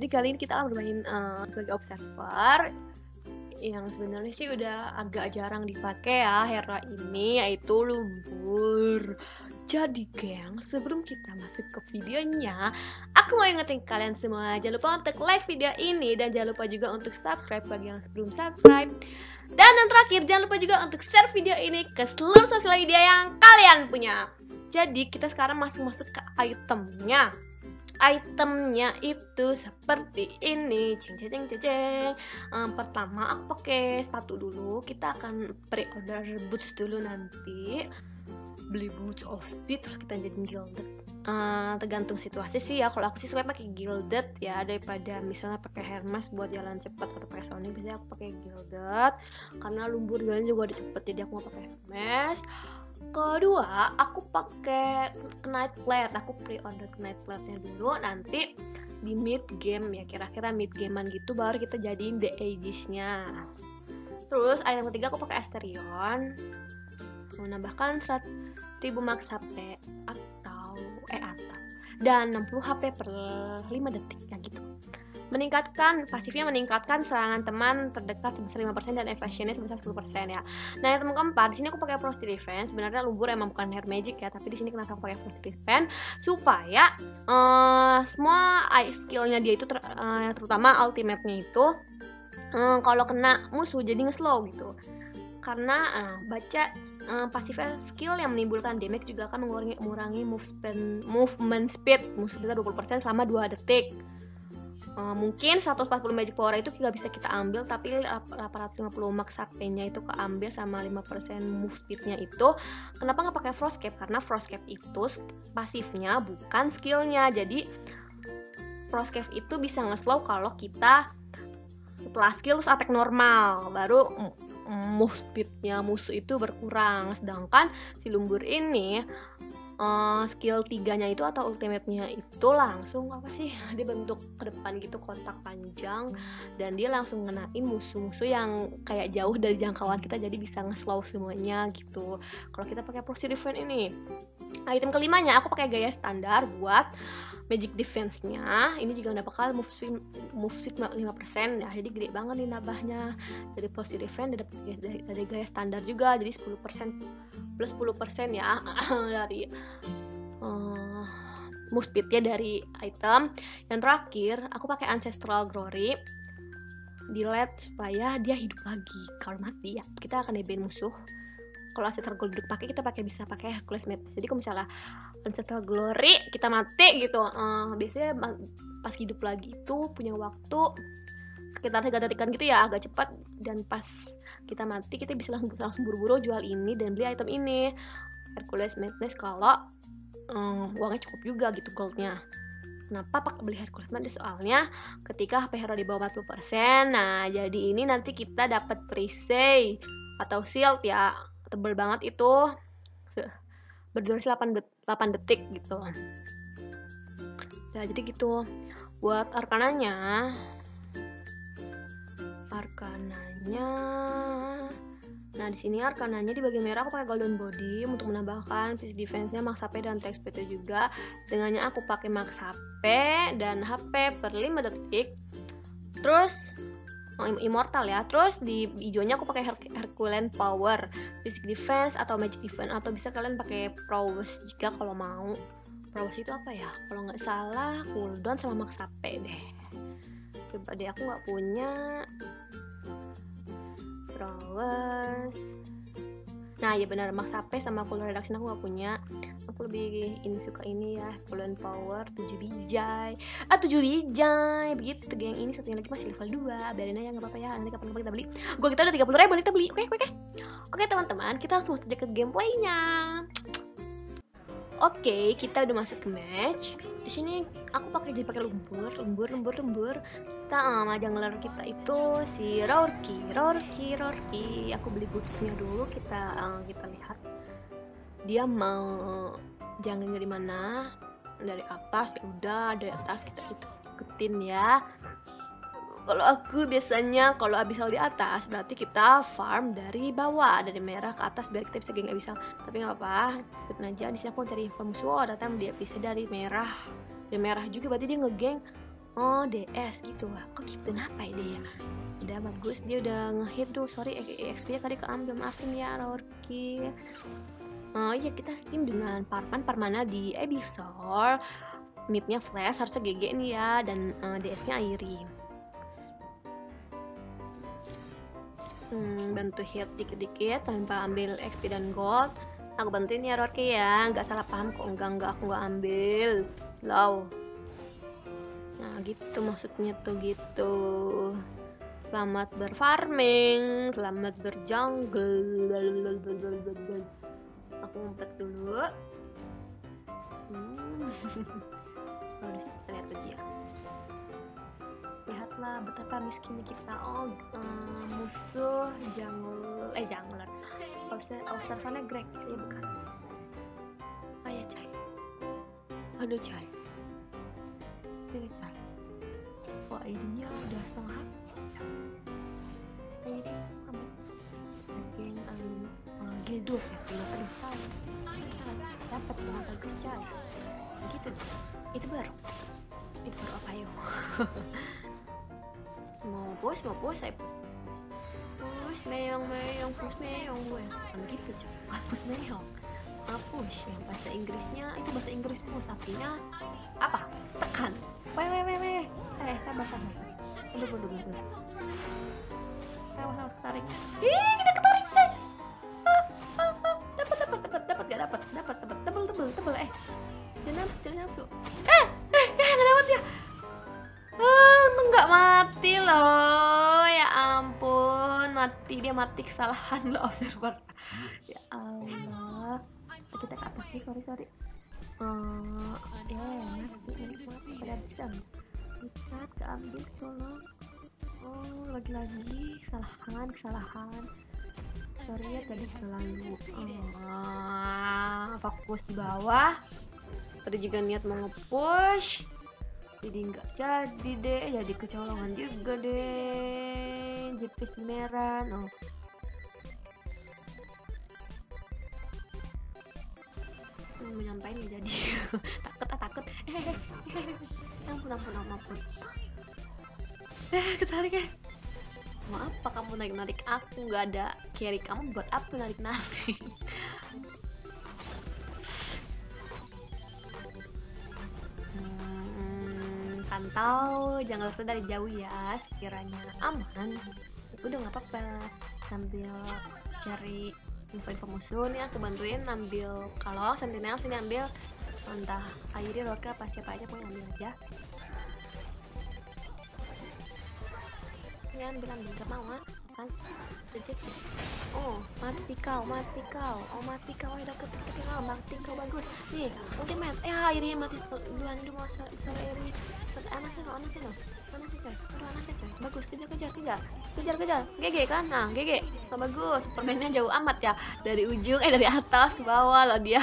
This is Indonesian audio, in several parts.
Jadi kali ini kita akan bermain uh, sebagai observer yang sebenarnya sih udah agak jarang dipakai ya hero ini yaitu lumpur. Jadi geng, sebelum kita masuk ke videonya, aku mau ingetin kalian semua jangan lupa untuk like video ini dan jangan lupa juga untuk subscribe bagi yang sebelum subscribe. Dan yang terakhir, jangan lupa juga untuk share video ini ke seluruh sosial media yang kalian punya. Jadi kita sekarang masuk-masuk ke itemnya itemnya itu seperti ini. Ceng ceng ceng ceng um, pertama aku pakai sepatu dulu. Kita akan pre-order boots dulu nanti. Beli boots of speed terus kita jadi gilded. Uh, tergantung situasi sih ya. Kalau aku sih suka pakai gilded ya daripada misalnya pakai Hermes buat jalan cepat atau pakai Sony biasanya aku pakai gilded. Karena lumpur jalan juga udah cepet jadi aku mau pakai Hermes kedua aku pakai knight plate. Aku pre-order knight plate-nya dulu nanti di mid game ya kira-kira mid gamean gitu baru kita jadiin the ages-nya terus item ketiga aku pakai Asterion. Menambahkan 1000 max HP atau eh atau dan 60 HP per 5 detik ya gitu meningkatkan pasifnya meningkatkan serangan teman terdekat sebesar 5% dan evasionnya sebesar 10% ya. Nah, yang keempat, di sini aku pakai Frost Defense. Sebenarnya lumpur emang bukan hair magic ya, tapi di sini kenapa aku pakai Frost Defense supaya uh, semua skillnya dia itu ter, uh, terutama ultimate-nya itu uh, kalau kena musuh jadi nge-slow gitu karena uh, baca uh, pasifnya skill yang menimbulkan damage juga akan mengurangi, mengurangi move speed, movement speed musuh kita 20% selama 2 detik uh, mungkin 140 magic power itu nggak bisa kita ambil tapi 850 max HP-nya itu keambil sama 5% move speed-nya itu. Kenapa nggak pakai frost cap? Karena frost cap itu pasifnya bukan skillnya. Jadi frost cap itu bisa nge-slow kalau kita setelah skill terus attack normal baru move speednya musuh itu berkurang. Sedangkan si lumbur ini uh, skill tiganya itu atau ultimate-nya itu langsung apa sih? Dia bentuk ke depan gitu kotak panjang. Dan dia langsung ngenain musuh-musuh yang kayak jauh dari jangkauan kita jadi bisa nge-slow semuanya gitu. Kalau kita pakai proxy defense ini. Item kelimanya aku pakai gaya standar buat magic defense-nya ini juga udah bakal move speed move speed 5% ya jadi gede banget nih nambahnya. Dari positive defense dari, dari, gaya standar juga jadi 10% plus 10% ya dari uh, move speednya dari item. Yang terakhir aku pakai ancestral glory. Delete supaya dia hidup lagi. Kalau mati ya kita akan nebeng musuh. Kalau ancestral glory pakai kita pakai bisa pakai Hercules Map. Jadi kalau misalnya ancestral glory kita mati gitu. Uh, biasanya pas hidup lagi itu punya waktu sekitar tiga detikan gitu ya agak cepat. Dan pas kita mati kita bisa langsung langsung buru-buru jual ini dan beli item ini. Hercules Madness kalau um, uangnya cukup juga gitu goldnya. Kenapa pakai beli Hercules Madness? Soalnya ketika HP hero di bawah 40%, nah jadi ini nanti kita dapat perisai atau shield ya. Tebel banget itu berdurasi 8, det 8 detik gitu. Ya jadi gitu. Buat arkananya arkananya nah di sini arkananya di bagian merah aku pakai golden body untuk menambahkan fisik defense-nya max HP dan text PT juga. Dengannya aku pakai max HP dan HP per 5 detik. Terus immortal ya. Terus di hijaunya aku pakai Her Herculean Power Basic Defense atau Magic Defense atau bisa kalian pakai Prowess jika kalau mau. Prowess itu apa ya? Kalau nggak salah cooldown sama max HP deh. Coba deh aku nggak punya. Prowess. Nah ya benar max HP sama cooldown reduction aku nggak punya aku lebih ini suka ini ya Poland Power 7 bijai ah 7 bijai begitu geng ini satunya lagi masih level 2 biarin aja nggak apa-apa ya nanti kapan-kapan kita beli gue kita udah 30 ribu kita beli oke okay, oke oke teman-teman kita langsung saja ke gameplaynya Oke, okay, kita udah masuk ke match. Di sini aku pakai jadi pakai lumpur, lumpur, lumpur, lumpur. Kita um, majang gelar kita itu si Rorki, Rorki, Rorki. Aku beli bootsnya dulu. Kita um, kita lihat dia mau jangan dari mana? Dari atas ya udah dari atas kita ikutin ya. Kalau aku biasanya kalau habis di atas berarti kita farm dari bawah dari merah ke atas biar kita bisa geng bisa. Tapi nggak apa ikutin aja. Di sini aku cari info musuh oh ternyata dia bisa dari merah. Dari merah juga berarti dia ngegeng. Oh DS gitu. Lah kok gitu? Kenapa ya udah bagus dia udah ngehit tuh. Sorry XP nya tadi keambil maafin ya Rorki oh iya kita steam dengan Parman. Parmana di Abyssal. Mipnya Flash harusnya GG nih ya. Dan uh, DS nya Airi hmm, bantu hit dikit-dikit tanpa ambil XP dan gold. Aku bantuin ya Rorki ya. Nggak salah paham kok. Enggak enggak. Aku nggak ambil. Low nah gitu maksudnya tuh gitu. Selamat berfarming. Selamat berjungle aku ngumpet dulu. Hmm. oh, kita dia lihatlah betapa miskinnya kita. Oh uh, musuh jungle eh jungler observannya Greg. Ya bukan. Ya cai aduh cai ini cai wah ininya udah setengah? Ini. kamu mungkin um, G2 ya belum ada dapat yang bagus cai gitu itu baru. Itu baru apa yo mau push mau push saya push meong meong push meong gue. Gitu push meong. Push yang bahasa Inggrisnya itu bahasa Inggris push artinya apa? Tekan. Weh weh weh weh. Eh sabar sabar. Tunggu tunggu tunggu awas awas tarik. Kita ketarik dapat dapat dapat tebel tebel tebel eh. Jangan nafsu jangan nafsu. Eh eh eh nggak dapat ya ah untung nggak mati loh. Ya ampun mati. Dia mati kesalahan lo observer. Ya Allah. Kita ke atas nih sorry sorry. Uh, ya masih ini pada bisa. Kita keambil tolong. Oh lagi-lagi. Kesalahan kesalahan sorry ya tadi terlalu uh, fokus di bawah. Tadi juga niat mau nge-push. Jadi nggak jadi deh jadi kecolongan juga deh. Jepis merah mau nyampain ya jadi? Takut ah takut. Ampun ampun ampun ampun. Eh ketarik ya mau apa kamu narik narik aku? Nggak ada carry kamu buat apa narik narik hmm, pantau jangan lupa dari jauh ya sekiranya aman. Udah nggak apa-apa. Sambil cari info-info musuh nih aku bantuin ambil kalau sentinel sini ambil. Entah Airi, Lorca, apa siapa aja pokoknya ambil aja ambil ambil gak mau kan legit oh mati kau mati kau. Oh mati kau. Ada ketik kau. Mati kau bagus. Nih mungkin mat eh Airi mati duluan dulu mau sama Airi anak sih anak sih coy aduh anak sih bagus kejar kejar kejar. Kejar kejar. GG kan nah GG oh, bagus. Permainnya jauh amat ya. Dari ujung eh dari atas ke bawah loh dia.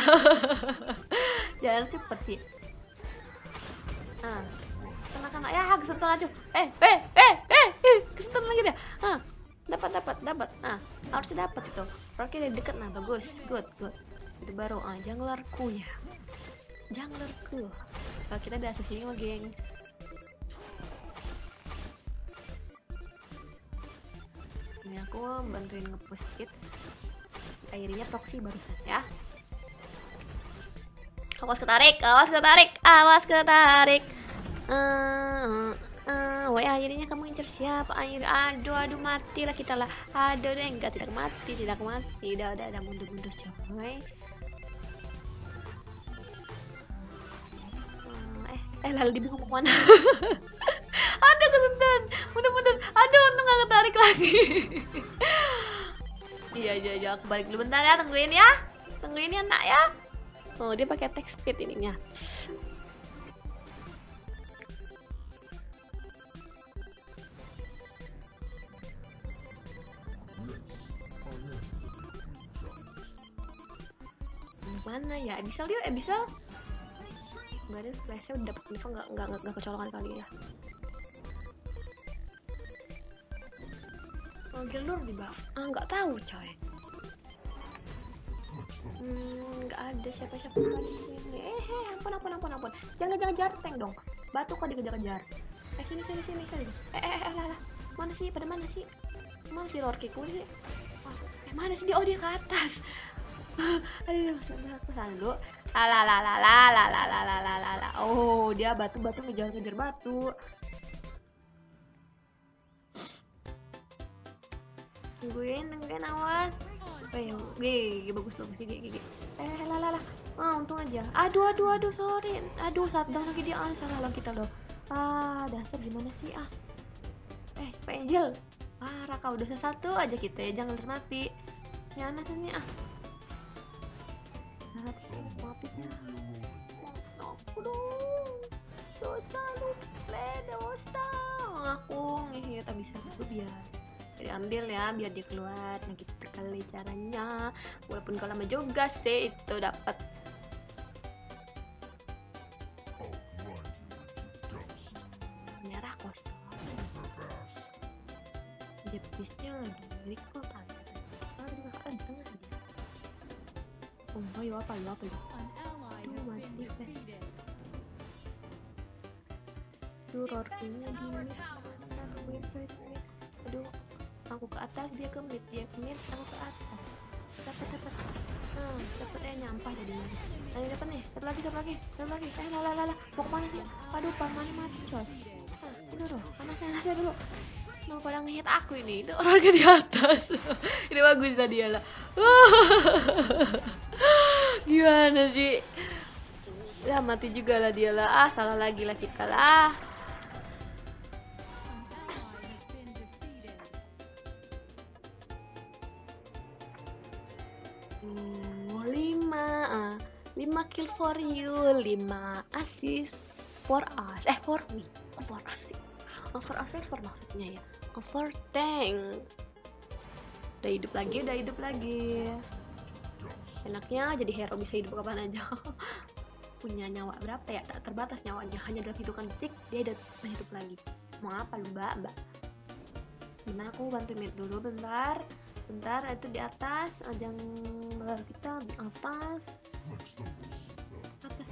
Jalan cepet sih. Ah. Kena kena ya kesentuh aja eh eh eh eh, eh kesentuh lagi dia. Ah dapat dapat dapat. Nah harusnya dapat itu. Rocky dari deket nah bagus. Good good. Itu baru ah janglerku ya janglerku kalau kita udah sini mah geng. Ini aku bantuin ngepush dikit. Airnya proxy barusan ya. Awas ketarik awas ketarik awas ketarik. Uh, uh, wah akhirnya kamu incer siapa? Air aduh aduh mati lah kita lah. Aduh deh enggak tidak mati tidak mati. Udah udah udah mundur mundur coy. Uh, eh eh lalu dibingung mau mana aduh kesentuhan mundur mundur aduh untung gak ketarik lagi. Iya iya iya aku balik dulu bentar ya. Tungguin ya. Tungguin ya nak ya. Oh dia pakai text speed ininya mana ya? Bisa dia eh bisa. Nggak ada flashnya udah info nggak nggak nggak kecolongan kali ya. Oh, gelur di bawah. Ah nggak tahu coy. Hmm, nggak ada siapa-siapa di sini. Eh, eh ampun ampun ampun ampun. Jangan jangan jar tank dong. Batu kok dikejar-kejar. Eh sini sini sini sini. Eh eh eh lah, lah. mana sih pada mana sih? Mana sih Rorkiku sih Wah, eh mana sih? Dia oh dia ke atas aduh sebentar aku sanggup la la la la la la la la la la la oh dia batu batu ngejar ngejar batu tungguin tungguin awas eh gigi bagus bagus gigi gigi eh lah ah untung aja aduh aduh aduh sorry aduh saat dah lagi dia ah salah lah kita loh ah dasar gimana sih ah eh Angel ah Raka udah satu aja kita ya jangan mati ya anak ini ah nah, maafin aku dong dosa lu dosa aku ngehit bisa itu biar diambil ya biar dia keluar. Nah gitu kali caranya. Walaupun kalau lama juga sih itu dapat yo aduh rorkinya di mid wait wait wait. Aduh aku ke atas dia ke mid dia ke mid aku ke atas. Dapat dapat hmm dapat eh nyampah jadi ini dapat nih. Satu lagi satu lagi satu lagi. Eh lah lah lah lah. Mau ke mana sih? Aduh paman mati coy? Nah itu dulu panasnya panasnya dulu. Mau pada ngehit aku ini. Itu orang di atas. Ini bagus tadi ya lah gimana sih? Ya mati juga lah dia lah. Ah salah lagi lah kita lah. Hmm, lima. Ah, lima kill for you. Lima assist for us. Eh for me. Oh, for us sih. Oh, for us for maksudnya ya. Oh, for tank. Udah hidup lagi udah hidup lagi enaknya jadi hero bisa hidup kapan aja. Punya nyawa berapa ya? Tak terbatas nyawanya. Hanya dalam hitungan detik dia udah hidup lagi. Mau apa lu mbak? Mbak. Bentar aku bantu mid dulu. Bentar. Bentar itu di atas. Ajang kita di atas. Atas.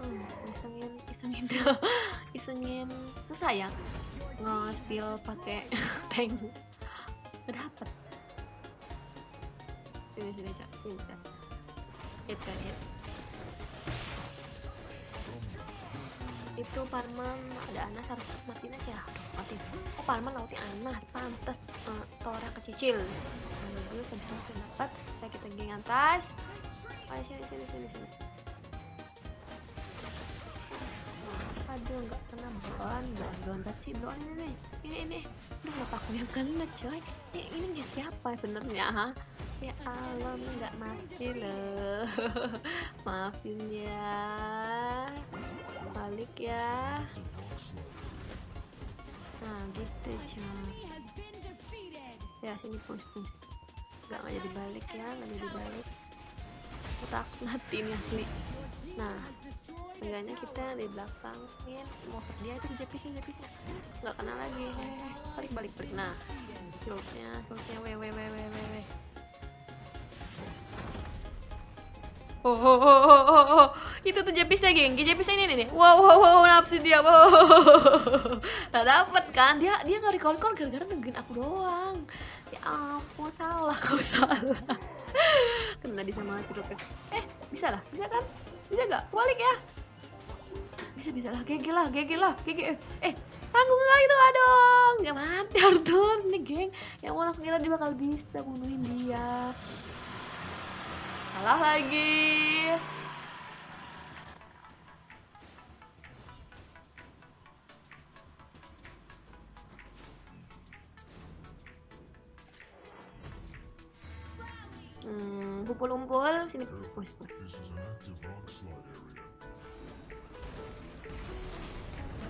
Hmm, isengin isengin. Isengin. Susah ya? Nge-spill pakai tank gak dapet. Sini sini cak. Sini cak. Hit cak itu Parman ada Anas harus matiin aja. Mati oh Parman lauti Anas. Pantas uh, kecicil. Bagus habis itu dapat. Saya kita geng atas ayo sini sini sini sini. Aduh nggak kena blon blon banget sih. Blon ini ini ini aduh kenapa aku yang kena coy? Ini ini dia siapa sebenarnya ya Allah nggak mati loh. Maafin ya. Balik ya. Nah gitu coy. Ya sini push push nggak nggak jadi balik ya nggak jadi balik. Aku takut mati ini asli. Nah Enggaknya kita di belakang. Ini mau dia itu jepisnya jepisnya nggak kena lagi. Balik balik. Balik nah shieldnya shieldnya we we we we we we. Oh, oh, oh, oh, oh, oh, itu tuh jepisnya geng, jepisnya ini nih, wow, wow, wow, nafsu dia, wow, nggak dapet kan, dia dia nggak recall call gara-gara nungguin aku doang, ya ampun salah, kau salah, kena di sama si eh bisa lah, bisa kan, bisa gak, balik ya, bisa bisa lah, gege lah, gege lah, gege, eh tanggung kali itu aduh, nggak mati Arthur, nih geng, yang mau kira dia bakal bisa bunuhin dia. Salah lagi. Hmm kumpul-kumpul sini. Push push push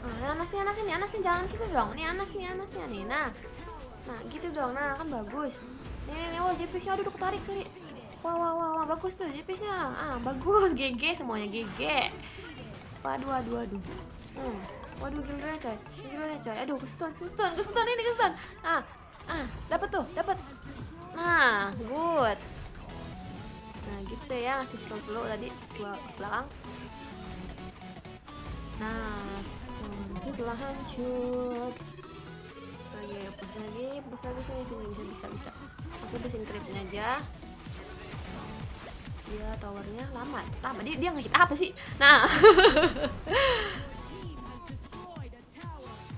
Ah, Anas nih, Anas nih, Anas nih, jangan situ dong. Nih Anas nih, Anasnya nih. Nah, nah gitu dong. Nah kan bagus. Nih, nih, nih. Oh, JP-nya aduh ketarik, sorry. Wah, wah, wah, wah, bagus tuh JP-nya. Ah, bagus. GG semuanya GG. Waduh, waduh, waduh. Hmm. Waduh, gimana coy? Gimana coy? Aduh, kesetun, kesetun, kesetun ini kesetun. Ah, ah, dapat tuh, dapat. Nah, good. nah gitu ya ngasih slow dulu tadi ke belakang nah lanjutlah hancur. Lagi push lagi push lagi sini sini bisa bisa bisa. Aku besin tripnya aja. Dia towernya lama. Lama. Dia dia ngehit apa sih? Nah.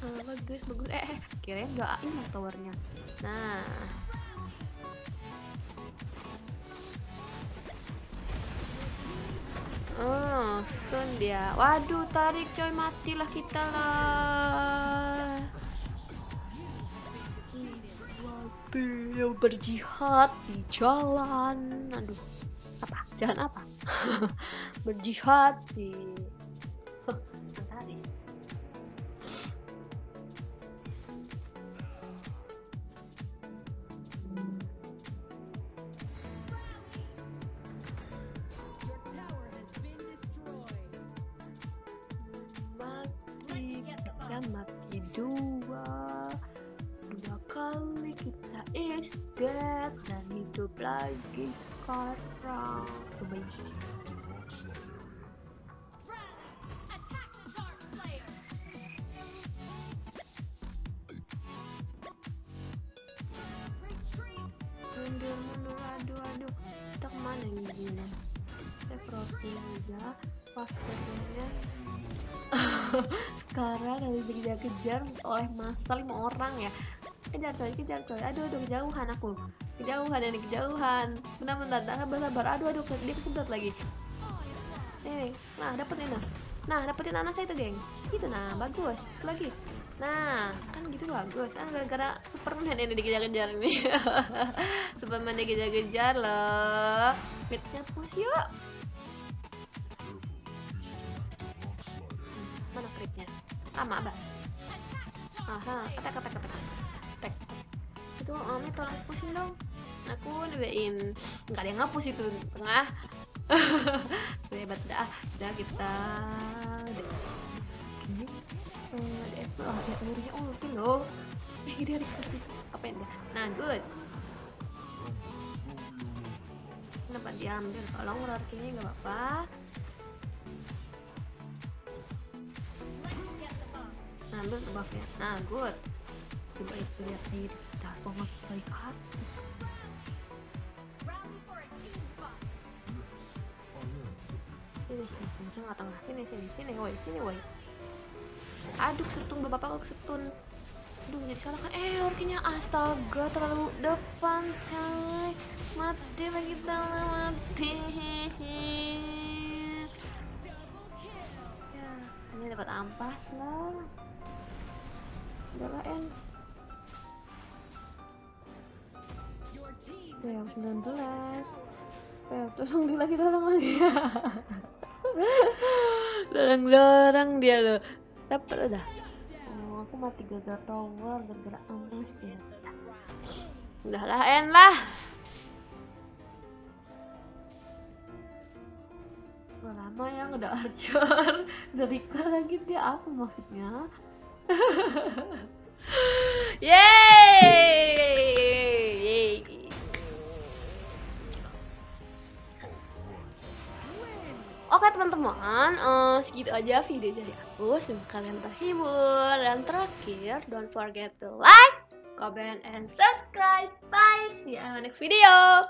Ah, bagus bagus. Eh, eh kirain nggak ini towernya. Nah Oh, stun dia. Waduh, tarik coy, matilah kita lah. Waduh, berjihad di jalan. Aduh, apa? Jalan apa? berjihad di dan mati dua dua kali kita is dead dan hidup lagi sekarang. Coba mundur mundur aduh. Aduh kita ke mana ini saya profil aja passwordnya sekarang harus dikejar-kejar oleh masa lima orang ya. Kejar coy kejar coy. Aduh aduh kejauhan aku. Kejauhan ini kejauhan. Bentar bentar sabar sabar aduh aduh dia kesedot lagi. Nih nah dapetin nah nah dapetin anak saya itu geng. Gitu nah bagus. Lagi. Nah kan gitu bagus. Ah gara-gara Superman ini dikejar-kejar ini. Superman dikejar-kejar loh. Midnya push yuk lama abah aha attack attack attack attack itu omnya tolong pusing dong. Aku nebein. Nggak ada yang ngapus itu tengah. Hebat dah. Dah kita Eh, ada SP oh dia pelurnya ulti loh. Eh dia dikasih. Apa ini? Nah good. Kenapa dia ambil tolong rarkinya nggak apa-apa nah ambil ke buffnya nah good coba itu lihat kita banget baik. Hati sini sini sini tengah tengah. Sini sini sini woi. Sini woi. Aduk setun bapak kalau setun. Aduh jadi salah kan? Eh lorkinya astaga terlalu depan coy. Mati lagi kita mati. Ya ini dapat ampas lah en ya 19 ya tolong lagi tolong lagi. Dorong-dorong dia loh. Dapat udah oh aku mati gara-gara tower gara-gara ampas ya udah lah en lah. Lama ya udah archer recall lagi dia apa maksudnya Yeay! Oke teman-teman, eh, segitu aja video dari aku. Semoga kalian terhibur. Dan terakhir, don't forget to like, comment, and subscribe. Bye, see you on next video.